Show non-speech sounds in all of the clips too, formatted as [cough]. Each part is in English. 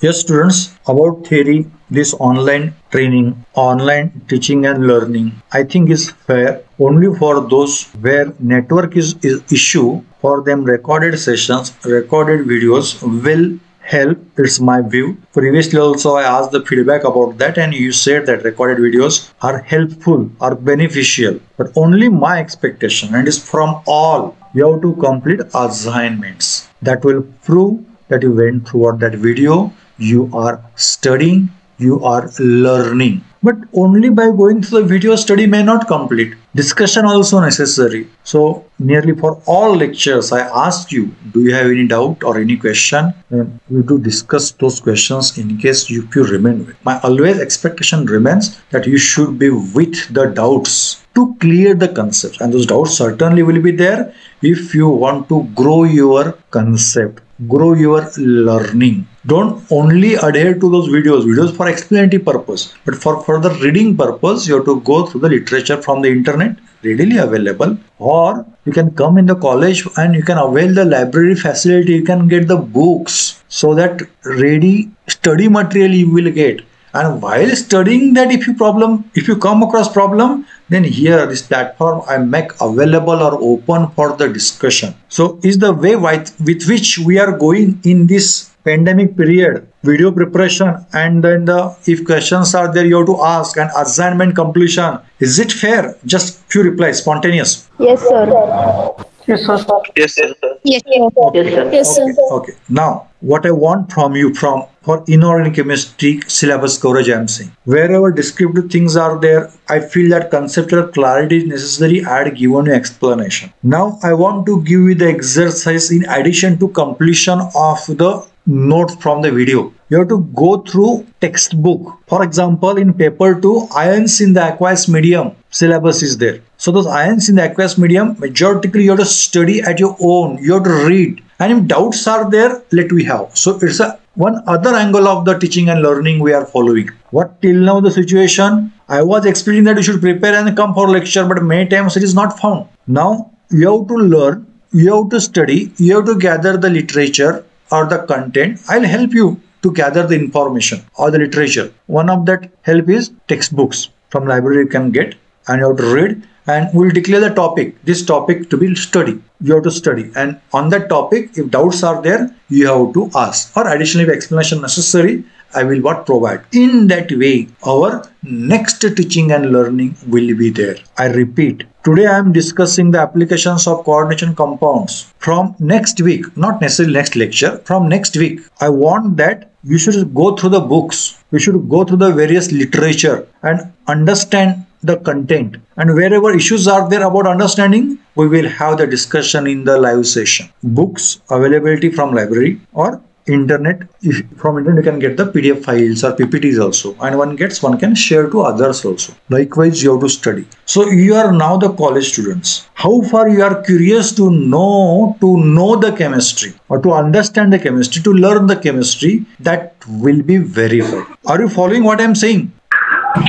Yes, students, about theory, this online training, online teaching and learning, I think is fair only for those where network is, is issue for them recorded sessions, recorded videos will help. It's my view. Previously also i asked the feedback about that and you said that recorded videos are helpful are beneficial but only my expectation and is from all. You have to complete assignments. That will prove that you went throughout that video you are studying you are learning. But only by going through the video study may not complete. Discussion also necessary. So nearly for all lectures i ask you do you have any doubt or any question? And we do discuss those questions in case you, you remain with. My always expectation remains that you should be with the doubts to clear the concepts and those doubts certainly will be there if you want to grow your concept grow your learning. Don't only adhere to those videos. Videos for explanatory purpose. But for further reading purpose you have to go through the literature from the internet readily available. Or you can come in the college and you can avail the library facility. You can get the books so that ready study material you will get and while studying that if you problem if you come across problem then here this platform i make available or open for the discussion. So is the way with, which we are going in this pandemic period video preparation and then the if questions are there you have to ask and assignment completion is it fair? Just few replies spontaneous. Yes, sir. Yes, sir. Yes, sir. Yes, sir. Yes, sir. Yes, sir. okay, okay now what i want from you from for inorganic chemistry syllabus coverage i'm saying wherever descriptive things are there i feel that conceptual clarity is necessary i had given you explanation now i want to give you the exercise in addition to completion of the notes from the video you have to go through textbook. For example in paper 2 ions in the aqueous medium syllabus is there. So those ions in the aqueous medium majority you have to study at your own. You have to read. And if doubts are there let we have. So it's a one other angle of the teaching and learning we are following. What till now the situation? I was explaining that you should prepare and come for lecture but many times it is not found. Now you have to learn you have to study you have to gather the literature or the content. I'll help you to gather the information or the literature. One of that help is textbooks. From library you can get and you have to read and we'll declare the topic this topic to be study. You have to study and on that topic if doubts are there you have to ask. Or additionally if explanation necessary i will what provide? In that way our next teaching and learning will be there. I repeat today i am discussing the applications of coordination compounds from next week not necessarily next lecture from next week. I want that you should go through the books. You should go through the various literature and understand the content. And wherever issues are there about understanding we will have the discussion in the live session. Books availability from library or internet if from internet you can get the pdf files or ppts also. And one gets one can share to others also. Likewise you have to study. So you are now the college students. How far you are curious to know to know the chemistry or to understand the chemistry to learn the chemistry that will be verified are you following what i'm saying?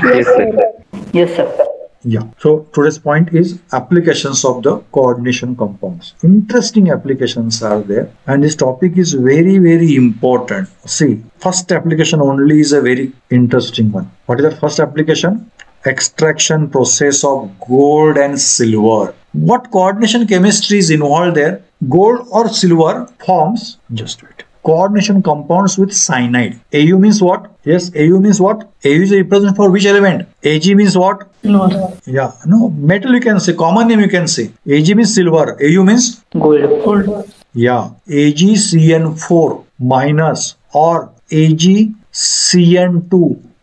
Yes, sir. Yes, sir. Yeah. So today's point is applications of the coordination compounds. Interesting applications are there, and this topic is very very important. See, first application only is a very interesting one. What is the first application? Extraction process of gold and silver. What coordination chemistry is involved there? Gold or silver forms. Just wait coordination compounds with cyanide. Au means what? Yes, Au means what? Au is a represent for which element? Ag means what? Silver. Yeah, no, metal you can say, common name you can say. Ag means silver, Au means? Gold. Gold. Yeah, AgCN4 minus or AgCN2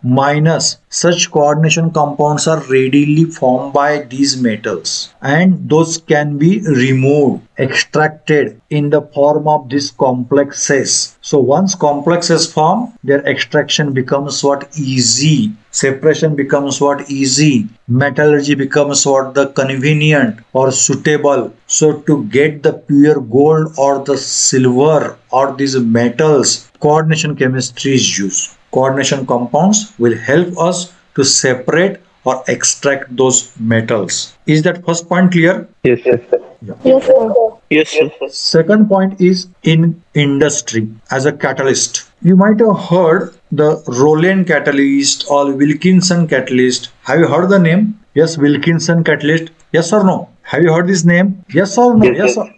minus. Such coordination compounds are readily formed by these metals. And those can be removed extracted in the form of these complexes. So once complexes form their extraction becomes what? Easy. Separation becomes what? Easy. Metallurgy becomes what? The convenient or suitable. So to get the pure gold or the silver or these metals coordination chemistry is used coordination compounds will help us to separate or extract those metals. Is that first point clear? Yes, yes, sir. Yes, sir. Yes, sir. Second point is in industry as a catalyst. You might have heard the Rowland catalyst or Wilkinson catalyst. Have you heard the name? Yes, Wilkinson catalyst. Yes or no? Have you heard this name? Yes or no? Yes, Yes, sir. or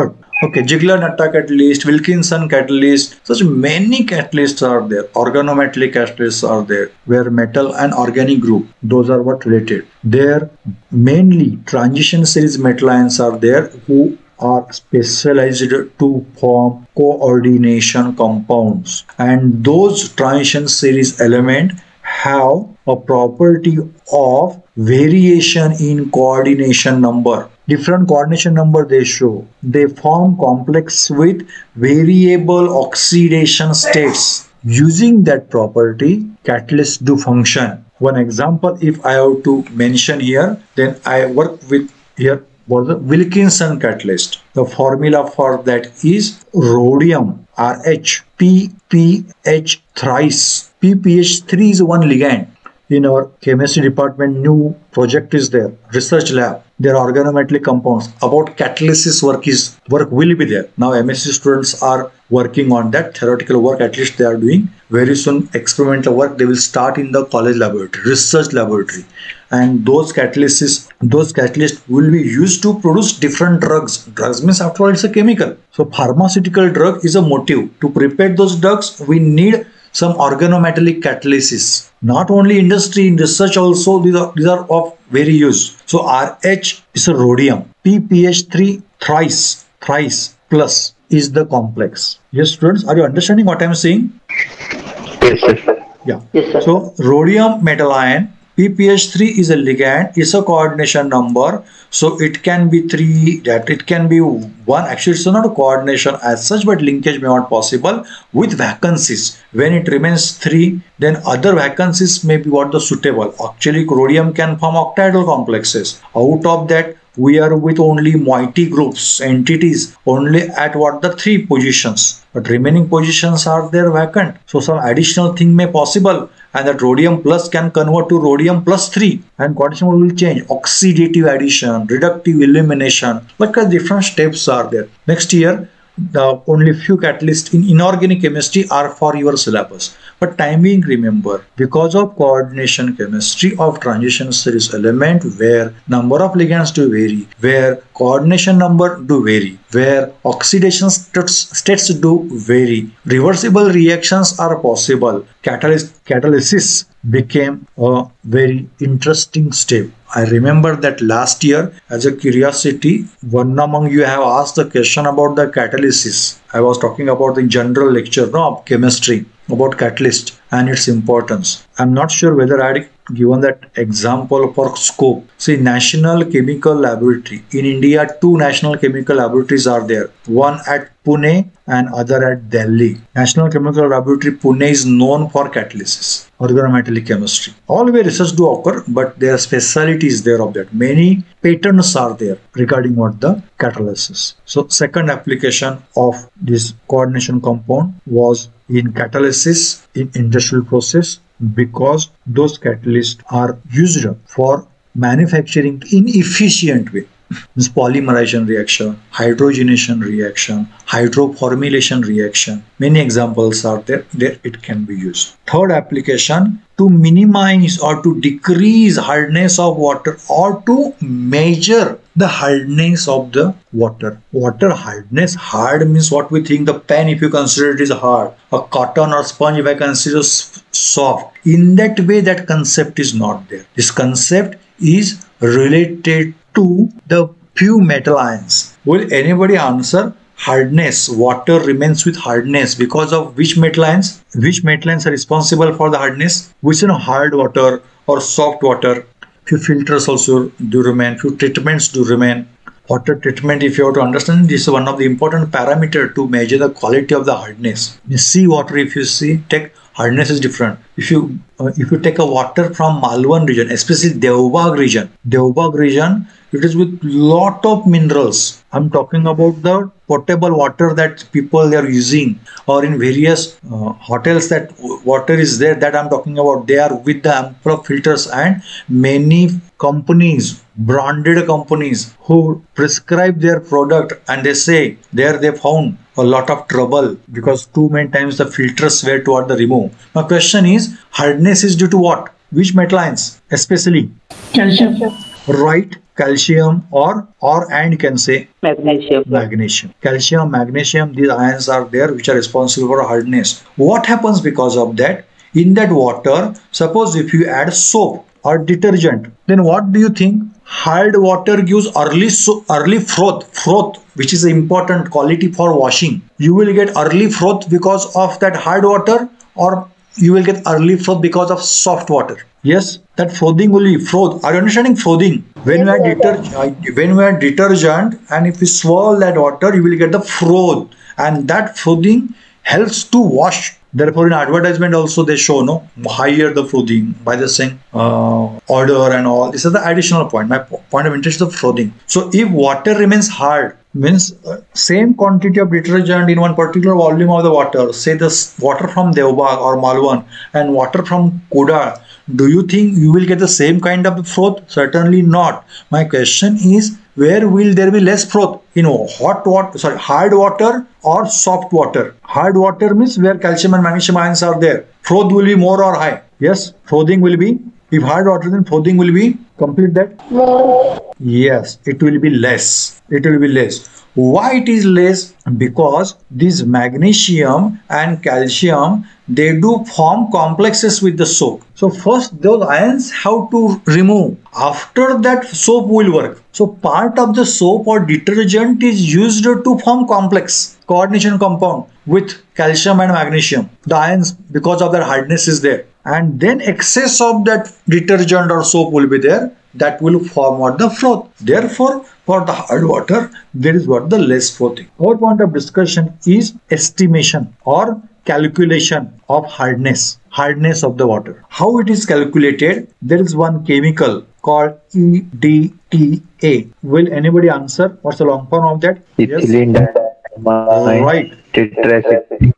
heard. Okay, Ziegler Natta catalyst, Wilkinson catalyst, such many catalysts are there. Organometallic catalysts are there, where metal and organic group, those are what related. There mainly transition series metal ions are there who are specialized to form coordination compounds and those transition series element have a property of variation in coordination number different coordination number they show they form complex with variable oxidation states using that property catalysts do function one example if i have to mention here then i work with here was the Wilkinson catalyst. The formula for that is rhodium RH PPH thrice. PPH3 is one ligand. In our chemistry department, new project is there, research lab. There are organometallic compounds. About catalysis work is work will be there. Now MSc students are working on that theoretical work. At least they are doing very soon. Experimental work they will start in the college laboratory, research laboratory and those catalysts those catalysts will be used to produce different drugs drugs means after all it's a chemical so pharmaceutical drug is a motive to prepare those drugs we need some organometallic catalysis not only industry in research also these are, these are of very use so rh is a rhodium. Pph3 thrice thrice plus is the complex. Yes students are you understanding what i'm saying? Yes, sir. yeah. Yes, sir. so rhodium metal ion PPH3 is a ligand, is a coordination number. So it can be three, that it can be one. Actually, it's not a coordination as such, but linkage may not possible with vacancies. When it remains three, then other vacancies may be what the suitable. Actually, rhodium can form octahedral complexes. Out of that, we are with only moiety groups, entities, only at what the three positions. But remaining positions are there vacant. So some additional thing may possible and that rhodium plus can convert to rhodium plus 3 and coordination will change. Oxidative addition, reductive elimination, like different steps are there. Next year, the only few catalysts in inorganic chemistry are for your syllabus. But timing remember because of coordination chemistry of transition series element where number of ligands do vary, where coordination number do vary, where oxidation states, do vary, reversible reactions are possible. Catalyst, catalysis became a very interesting step. I remember that last year, as a curiosity, one among you have asked the question about the catalysis. I was talking about the general lecture no, of chemistry about catalyst and its importance. I'm not sure whether I given that example for scope. See, National Chemical Laboratory in India, two national chemical laboratories are there. One at Pune and other at Delhi. National Chemical Laboratory Pune is known for catalysis, organometallic chemistry. All where research do occur, but their specialty is there of that. Many patents are there regarding what the catalysis. So second application of this coordination compound was in catalysis in industrial process because those catalysts are used for manufacturing in efficient way. Means polymerization reaction hydrogenation reaction hydroformylation reaction. Many examples are there there it can be used. Third application to minimize or to decrease hardness of water or to measure the hardness of the water. Water hardness hard means what we think the pen if you consider it is hard. A cotton or sponge if i consider soft. In that way that concept is not there. This concept is related to the few metal ions. Will anybody answer hardness? Water remains with hardness. Because of which metal ions? Which metal ions are responsible for the hardness? Which you know hard water or soft water? Few filters also do remain. Few treatments do remain. Water treatment if you have to understand this is one of the important parameter to measure the quality of the hardness. In sea water if you see take hardness is different. If you uh, if you take a water from Malvan region, especially Devbag region, Devbag region, it is with lot of minerals. I'm talking about the potable water that people are using, or in various uh, hotels that water is there. That I'm talking about. They are with the ample filters and many companies branded companies who prescribe their product and they say there they found a lot of trouble because too many times the filters were toward the remove. My question is hardness is due to what? Which metal ions? Especially Calcium. right calcium or or and can say Magnesium. magnesium calcium magnesium these ions are there which are responsible for hardness what happens because of that in that water suppose if you add soap or detergent then what do you think hard water gives early so early froth froth which is an important quality for washing. You will get early froth because of that hard water or you will get early froth because of soft water. Yes that frothing will be froth. Are you understanding frothing? When we are detergent uh, when we are detergent and if you swirl that water you will get the froth. And that frothing helps to wash therefore in advertisement also they show no higher the frothing by the saying uh, order and all. This is the additional point my point of interest is the frothing. So if water remains hard means uh, same quantity of detergent in one particular volume of the water say this water from Devbag or Malvan and water from Kodar do you think you will get the same kind of froth? Certainly not. My question is where will there be less froth? In hot water sorry hard water or soft water hard water means where calcium and magnesium ions are there froth will be more or high yes frothing will be if hard water then frothing will be complete that More. Yes, it will be less. It will be less. Why it is less? Because this magnesium and calcium they do form complexes with the soap. So first those ions have to remove. After that soap will work. So part of the soap or detergent is used to form complex coordination compound with calcium and magnesium. The ions because of their hardness is there. And then excess of that detergent or soap will be there that will form what the froth. Therefore, for the hard water, there is what the less frothing. Our point of discussion is estimation or calculation of hardness, hardness of the water. How it is calculated? There is one chemical called EDTA. Will anybody answer? What's the long form of that? Ethylene diamine Right. tetraacetic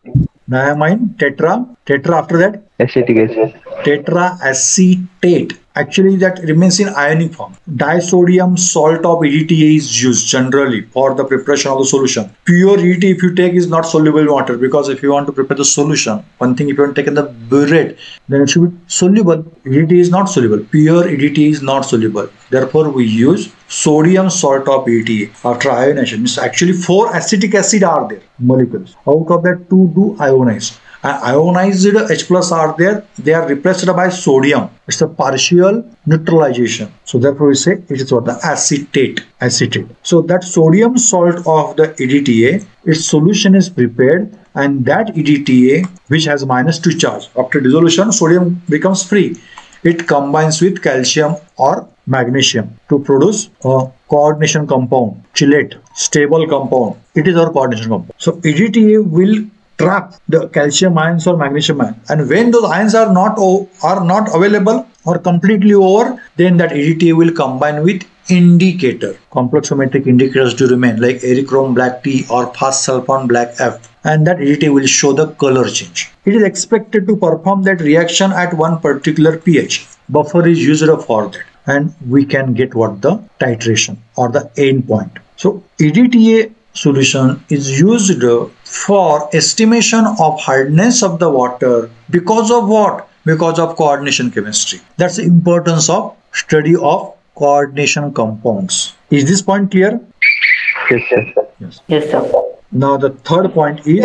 Diamine, tetra, tetra after that, acetic acid. tetraacetate. Actually, that remains in ionic form. Disodium salt of EDTA is used generally for the preparation of the solution. Pure EDTA, if you take, is not soluble in water because if you want to prepare the solution, one thing if you want to take in the burette, then it should be soluble. EDTA is not soluble. Pure EDTA is not soluble. Therefore, we use sodium salt of EDTA after ionization. Means actually four acetic acid are there molecules. Out of that, two do ionize ionized H plus are there, they are replaced by sodium. It's a partial neutralization. So therefore we say it is what the acetate, acetate. So that sodium salt of the EDTA, its solution is prepared and that EDTA which has minus 2 charge, after dissolution sodium becomes free. It combines with calcium or magnesium to produce a coordination compound, chelate, stable compound. It is our coordination compound. So EDTA will trap the calcium ions or magnesium ions. and when those ions are not are not available or completely over then that EDTA will combine with indicator. Complexometric indicators do remain like eriochrome black T or fast sulfon black F. And that EDTA will show the color change. It is expected to perform that reaction at one particular pH. Buffer is used for that. And we can get what the titration or the end point. So EDTA solution is used for estimation of hardness of the water. Because of what? Because of coordination chemistry. That's the importance of study of coordination compounds. Is this point clear? Yes, sir. Yes, sir. now the third point is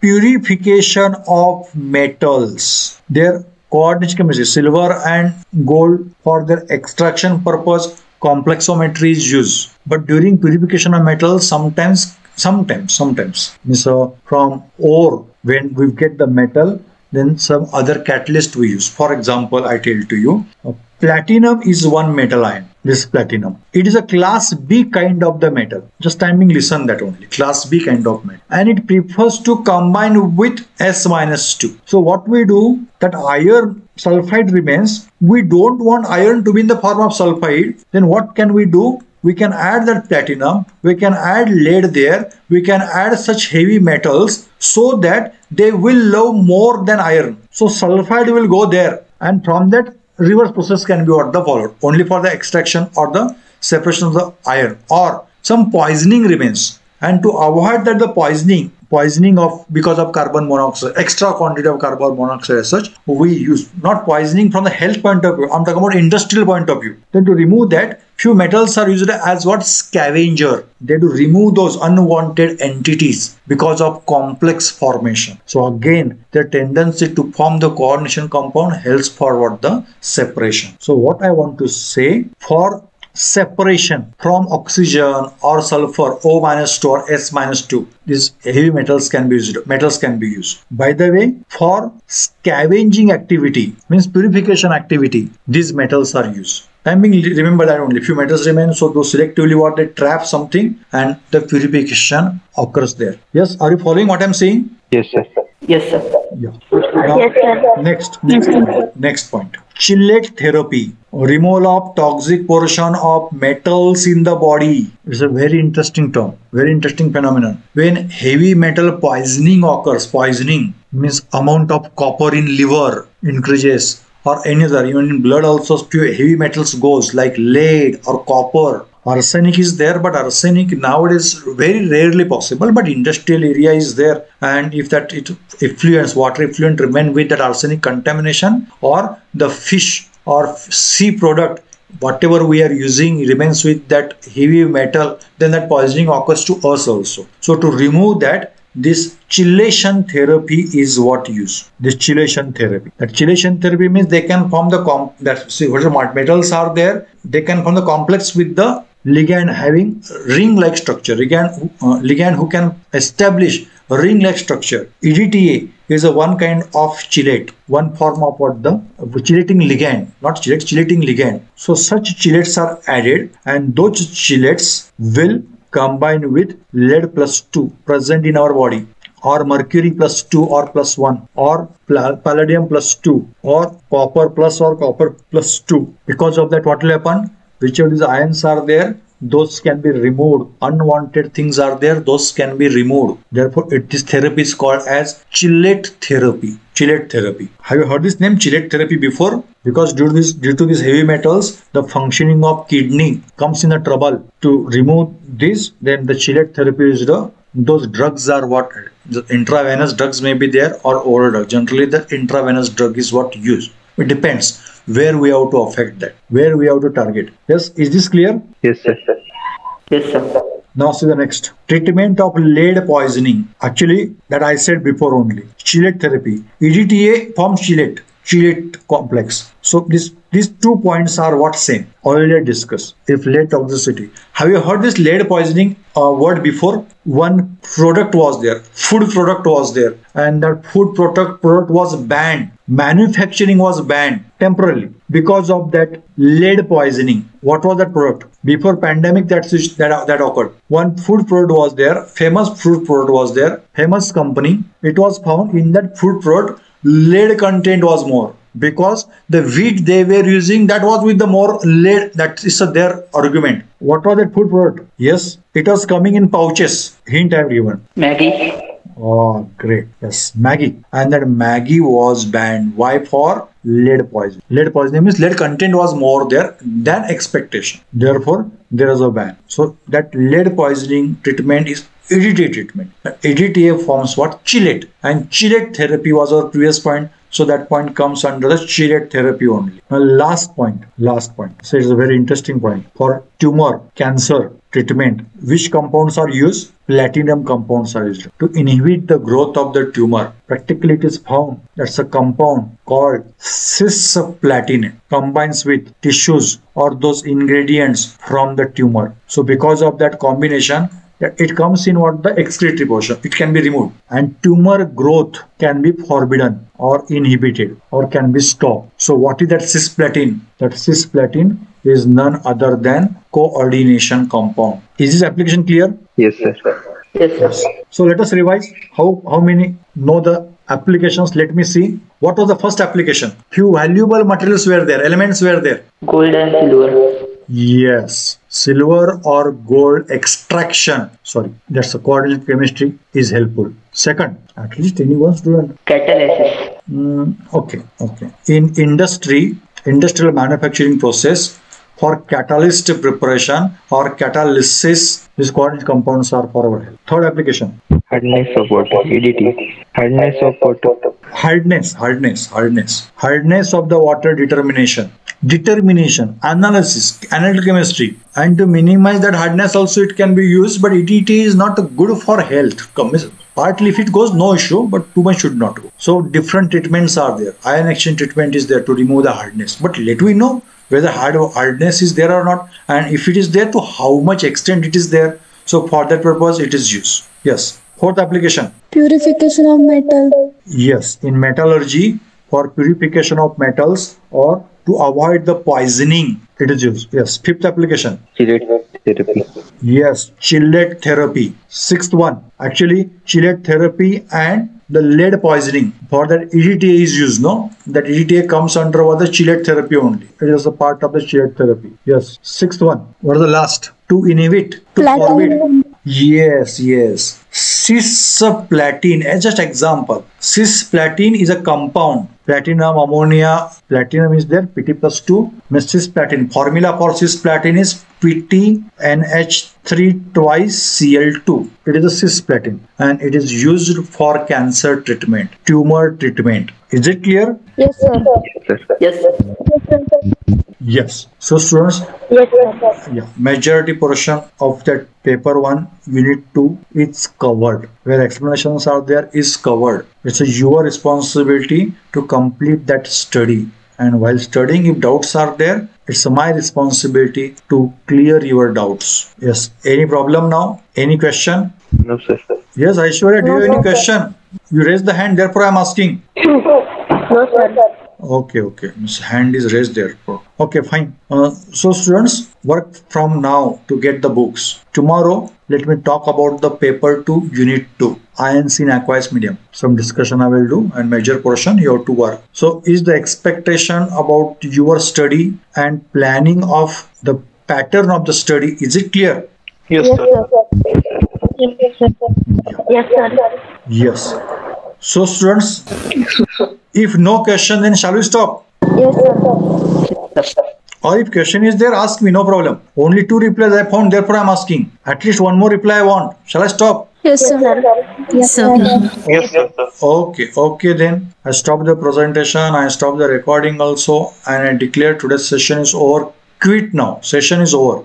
purification of metals. Their coordination chemistry silver and gold for their extraction purpose complexometry is used but during purification of metals sometimes sometimes sometimes means uh, from ore when we get the metal then some other catalyst we use. For example i tell to you uh, platinum is one metal ion this platinum. It is a class B kind of the metal. Just timing listen that only. Class B kind of metal. And it prefers to combine with S minus 2. So what we do that iron sulfide remains. We don't want iron to be in the form of sulfide. Then what can we do? we can add that platinum, we can add lead there, we can add such heavy metals so that they will love more than iron. So sulfide will go there and from that reverse process can be what the followed. Only for the extraction or the separation of the iron or some poisoning remains. And to avoid that the poisoning poisoning of because of carbon monoxide extra quantity of carbon monoxide as such we use not poisoning from the health point of view i'm talking about industrial point of view. Then to remove that few metals are used as what scavenger they do remove those unwanted entities because of complex formation so again their tendency to form the coordination compound helps forward the separation so what i want to say for separation from oxygen or sulfur O minus 2 or S minus 2. These heavy metals can be used. Metals can be used. By the way, for scavenging activity, means purification activity, these metals are used. Timing, remember that only few metals remain. So those selectively what they trap something and the purification occurs there. Yes, are you following what I'm saying? Yes, sir. Yes, sir. Yeah. Now, Yes, sir. next, next, next point. Chelate therapy, removal of toxic portion of metals in the body. is a very interesting term, very interesting phenomenon. When heavy metal poisoning occurs, poisoning means amount of copper in liver increases or any other, even in blood also few heavy metals goes like lead or copper. Arsenic is there but arsenic nowadays very rarely possible but industrial area is there. And if that it effluents water effluent remain with that arsenic contamination or the fish or sea product whatever we are using remains with that heavy metal then that poisoning occurs to us also. So to remove that this chelation therapy is what used this chelation therapy. That chelation therapy means they can form the com that see what metals are there. They can form the complex with the ligand having ring like structure. Ligand uh, ligand who can establish ring like structure edta is a one kind of chelate. One form of what the chelating ligand. Not chelate chelating ligand. So such chelates are added and those chelates will combine with lead plus 2 present in our body or mercury plus 2 or plus 1 or palladium plus 2 or copper plus or copper plus 2 because of that what will happen? Whichever these ions are there? Those can be removed. Unwanted things are there. Those can be removed. Therefore it, this therapy is called as chelate therapy. Chelate therapy. Have you heard this name chelate therapy before because due to this due to these heavy metals the functioning of kidney comes in a trouble to remove this then the chelate therapy is the those drugs are what the intravenous drugs may be there or oral drug generally the intravenous drug is what used it depends where we have to affect that, where we have to target. Yes, is this clear? Yes, sir. Yes, sir. Now see the next. Treatment of lead poisoning. Actually, that I said before only. Chelate therapy. EDTA forms chelate. Chelate complex. So this these two points are what same. Already discussed. If lead toxicity. Have you heard this lead poisoning uh, word before? One product was there. Food product was there. And that food product product was banned. Manufacturing was banned temporarily because of that lead poisoning. What was that product? Before pandemic that, that, that occurred. One food product was there. Famous food product was there. Famous company. It was found in that food product lead content was more because the wheat they were using that was with the more lead that is their argument. What was that food product? Yes it was coming in pouches. Hint everyone Maggi oh great. Yes Maggi and that Maggi was banned. Why? For lead poison. Lead poisoning means lead content was more there than expectation. Therefore there is a ban. So that lead poisoning treatment is EDTA treatment. EDTA forms what? Chelate. And chelate therapy was our previous point. So that point comes under the chelate therapy only. Now last point, last point. So it's a very interesting point. For tumor, cancer treatment, which compounds are used? Platinum compounds are used to inhibit the growth of the tumor. Practically it is found that's a compound called cisplatin combines with tissues or those ingredients from the tumor. So because of that combination, it comes in what the excretory portion it can be removed and tumor growth can be forbidden or inhibited or can be stopped so what is that cisplatin that cisplatin is none other than coordination compound. Is this application clear? Yes, sir. Yes, sir. So let us revise how, how many know the applications. Let me see. What was the first application? Few valuable materials were there, elements were there. Gold and silver. Yes, silver or gold extraction. Sorry, that's the coordinate chemistry is helpful. Second, at least anyone student. Catalysis. Mm, okay, okay. In industry, industrial manufacturing process for catalyst preparation or catalysis, these coordinate compounds are for our help. Third application, Hardness of water. EDT. Hardness of water. hardness, hardness, hardness, hardness of the water determination, determination, analysis, analytical chemistry, and to minimize that hardness also it can be used, but EDT is not good for health. Partly if it goes, no issue, but too much should not go. So different treatments are there. Ion exchange treatment is there to remove the hardness. But let we know whether hard hardness is there or not, and if it is there, to how much extent it is there. So for that purpose, it is used. Yes. Fourth application. Purification of metal. Yes, in metallurgy for purification of metals or to avoid the poisoning, it is used. Yes, fifth application. Chelate therapy. Yes, chelate therapy. Sixth one, actually, chelate therapy and the lead poisoning. For that, EDTA is used, no? That EDTA comes under what the chelate therapy only. It is a part of the chelate therapy. Yes. Sixth one, what is the last? To inhibit, to forbid. Yes, yes. Cisplatin, as just example. Cisplatin is a compound. Platinum, ammonia, platinum is there, Pt plus 2. Means cisplatin. Formula for cisplatin is pt nh3 twice Cl2. It is a cisplatin and it is used for cancer treatment, tumor treatment. Is it clear? Yes, sir. Yes, sir. Yes, sir. Yes, sir. Yes. So students, Yes, sir. yeah. Majority portion of that paper one unit 2 is covered. Where explanations are there is covered. It's a your responsibility to complete that study. And while studying if doubts are there it's my responsibility to clear your doubts. Yes. Any problem now? Any question? No, sir. yes aishwarya do you have No, any sir. question? You raise the hand therefore i'm asking. [coughs] No, sir. Okay, okay. His hand is raised there. Okay, fine. Uh, so, students, work from now to get the books. Tomorrow, let me talk about the paper 2, unit 2, INC in aqueous medium. Some discussion I will do, and major portion you have to work. So, is the expectation about your study and planning of the pattern of the study is it clear? Yes, Yes, sir. sir. Yes, sir. Yes, sir. Yes. So, students, if no question, then shall we stop? Yes, sir. Yes, sir. Or if question is there, ask me, no problem. Only two replies I found, therefore I'm asking. At least one more reply I want. Shall I stop? Yes, sir. Yes, sir. Yes, sir. Okay, okay then. I stop the presentation, I stop the recording also, and I declare today's session is over. Quit now. Session is over.